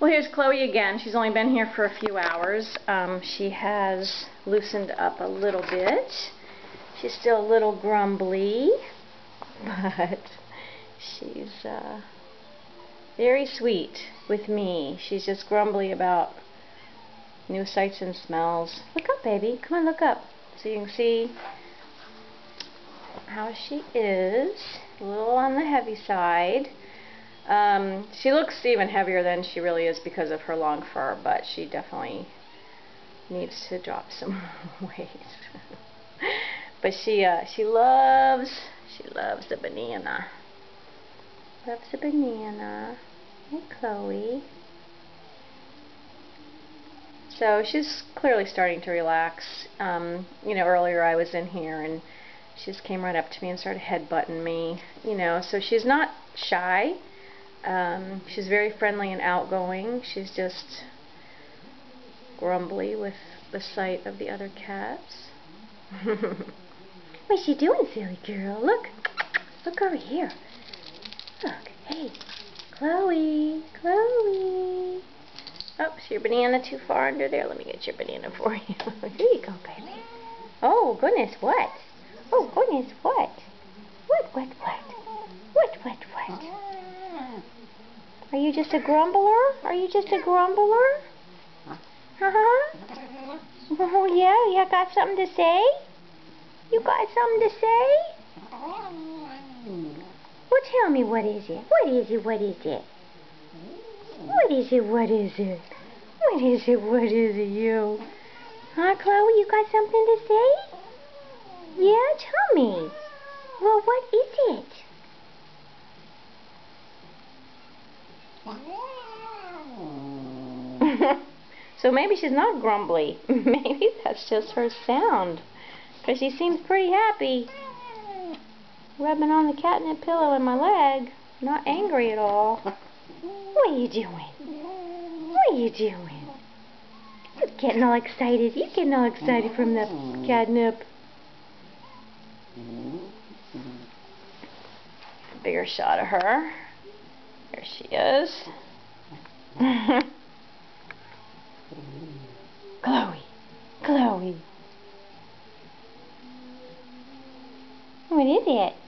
Well, here's Chloe again. She's only been here for a few hours. Um, she has loosened up a little bit. She's still a little grumbly, but she's uh, very sweet with me. She's just grumbly about new sights and smells. Look up, baby. Come on, look up. So you can see how she is. A little on the heavy side. Um, she looks even heavier than she really is because of her long fur, but she definitely needs to drop some weight. but she uh, she loves she loves the banana. Loves the banana. Hey, Chloe. So she's clearly starting to relax. Um, you know, earlier I was in here and she just came right up to me and started headbutting me. You know, so she's not shy. Um, she's very friendly and outgoing. She's just grumbly with the sight of the other cats. What's she doing, silly girl? Look. Look over here. Look. Hey. Chloe. Chloe. Oh, is your banana too far under there? Let me get your banana for you. Here you go, baby. Oh, goodness, what? Oh, goodness? What, what, what? What, what, what? Are you just a grumbler? Are you just a grumbler? Uh-huh. Oh, yeah? You got something to say? You got something to say? Well, tell me, what is it? What is it? What is it? What is it? What is it? What is it? What is it, you? Huh, Chloe? You got something to say? Yeah, tell me. Well, what is it? so maybe she's not grumbly. maybe that's just her sound. Because she seems pretty happy. Rubbing on the catnip pillow in my leg. Not angry at all. What are you doing? What are you doing? You're getting all excited. You're getting all excited from the catnip. Bigger shot of her. There she is. Chloe. Chloe. What is it?